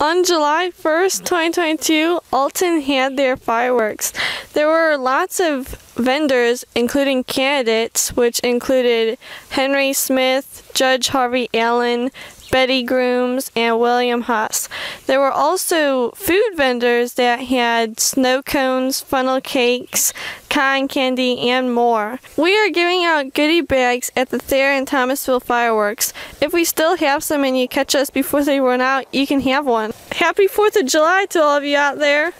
On July 1st, 2022, Alton had their fireworks. There were lots of vendors, including candidates, which included Henry Smith, Judge Harvey Allen, Betty Grooms, and William Haas. There were also food vendors that had snow cones, funnel cakes, cotton candy, and more. We are giving out goodie bags at the Thayer and Thomasville fireworks. If we still have some and you catch us before they run out, you can have one. Happy 4th of July to all of you out there.